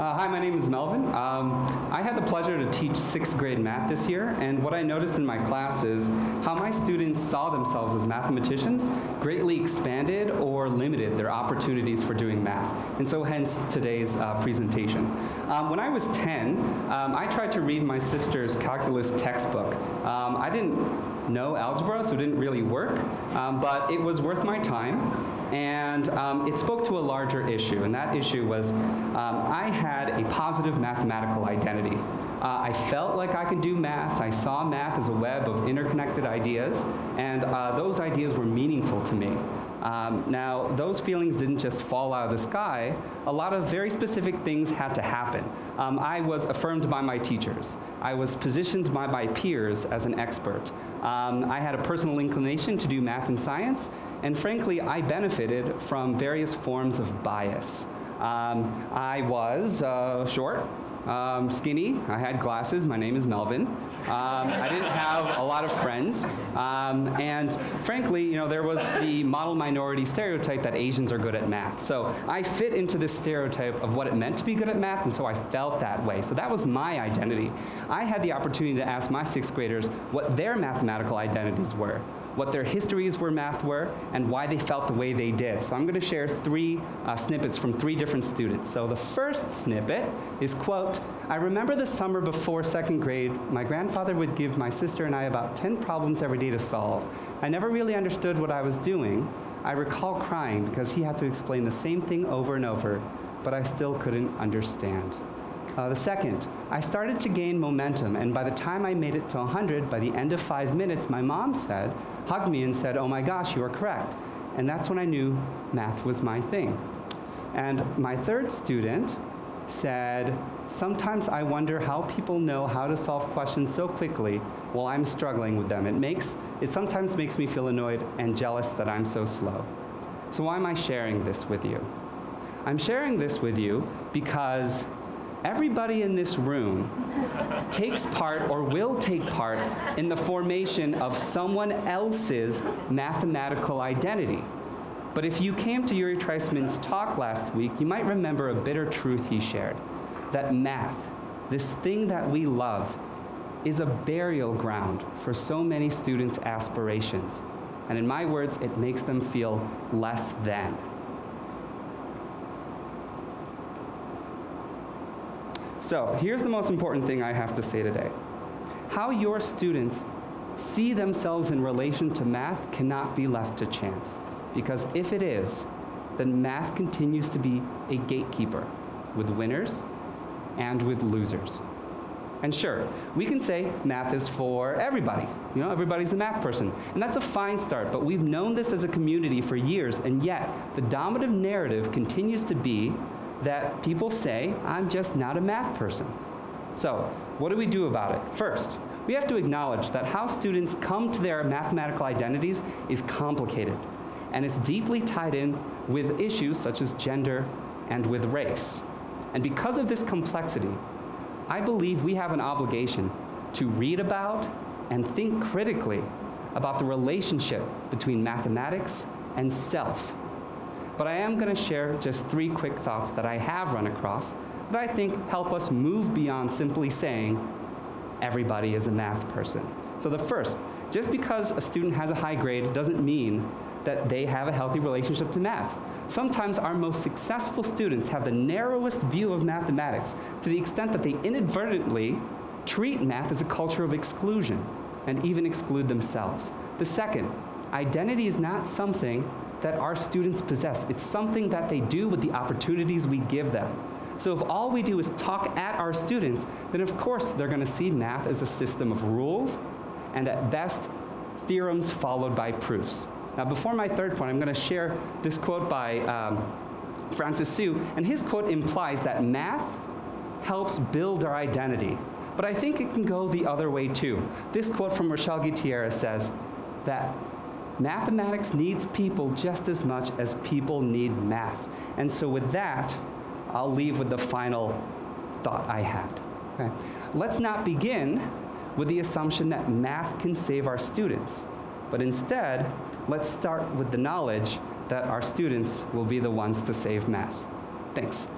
Uh, hi, my name is Melvin. Um, I had the pleasure to teach sixth grade math this year, and what I noticed in my class is how my students saw themselves as mathematicians greatly expanded or limited their opportunities for doing math, and so hence today's uh, presentation. Um, when I was 10, um, I tried to read my sister's calculus textbook. Um, I didn't know algebra, so it didn't really work, um, but it was worth my time and um, it spoke to a larger issue, and that issue was um, I had a positive mathematical identity. Uh, I felt like I could do math. I saw math as a web of interconnected ideas, and uh, those ideas were meaningful to me. Um, now, those feelings didn't just fall out of the sky. A lot of very specific things had to happen. Um, I was affirmed by my teachers. I was positioned by my peers as an expert. Um, I had a personal inclination to do math and science, and frankly, I benefited from various forms of bias. Um, I was uh, short, um, skinny, I had glasses, my name is Melvin. Um, I didn't have a lot of friends, um, and frankly, you know, there was the model minority stereotype that Asians are good at math. So I fit into this stereotype of what it meant to be good at math, and so I felt that way. So that was my identity. I had the opportunity to ask my sixth graders what their mathematical identities were what their histories were math were, and why they felt the way they did. So I'm going to share three uh, snippets from three different students. So the first snippet is, quote, I remember the summer before second grade, my grandfather would give my sister and I about 10 problems every day to solve. I never really understood what I was doing. I recall crying because he had to explain the same thing over and over, but I still couldn't understand. Uh, the second, I started to gain momentum, and by the time I made it to 100, by the end of five minutes, my mom said, hugged me and said, oh my gosh, you are correct. And that's when I knew math was my thing. And my third student said, sometimes I wonder how people know how to solve questions so quickly while I'm struggling with them. It makes, it sometimes makes me feel annoyed and jealous that I'm so slow. So why am I sharing this with you? I'm sharing this with you because everybody in this room takes part or will take part in the formation of someone else's mathematical identity. But if you came to Uri Treisman's talk last week, you might remember a bitter truth he shared, that math, this thing that we love, is a burial ground for so many students' aspirations. And in my words, it makes them feel less than. So here's the most important thing I have to say today. How your students see themselves in relation to math cannot be left to chance. Because if it is, then math continues to be a gatekeeper with winners and with losers. And sure, we can say math is for everybody. You know, everybody's a math person. And that's a fine start, but we've known this as a community for years, and yet the dominant narrative continues to be that people say, I'm just not a math person. So, what do we do about it? First, we have to acknowledge that how students come to their mathematical identities is complicated, and it's deeply tied in with issues such as gender and with race. And because of this complexity, I believe we have an obligation to read about and think critically about the relationship between mathematics and self but I am going to share just three quick thoughts that I have run across that I think help us move beyond simply saying everybody is a math person. So the first, just because a student has a high grade doesn't mean that they have a healthy relationship to math. Sometimes our most successful students have the narrowest view of mathematics to the extent that they inadvertently treat math as a culture of exclusion and even exclude themselves. The second, identity is not something that our students possess. It's something that they do with the opportunities we give them. So if all we do is talk at our students, then of course they're going to see math as a system of rules and at best theorems followed by proofs. Now before my third point, I'm going to share this quote by um, Francis Su, and his quote implies that math helps build our identity. But I think it can go the other way too. This quote from Rochelle Gutierrez says that Mathematics needs people just as much as people need math. And so with that, I'll leave with the final thought I had. Okay? Let's not begin with the assumption that math can save our students, but instead, let's start with the knowledge that our students will be the ones to save math. Thanks.